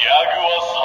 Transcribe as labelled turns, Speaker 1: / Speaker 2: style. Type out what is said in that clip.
Speaker 1: ギャグは